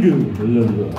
Thank. Belum belum.